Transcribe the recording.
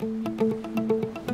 うん。